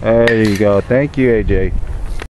There you go. Thank you, AJ.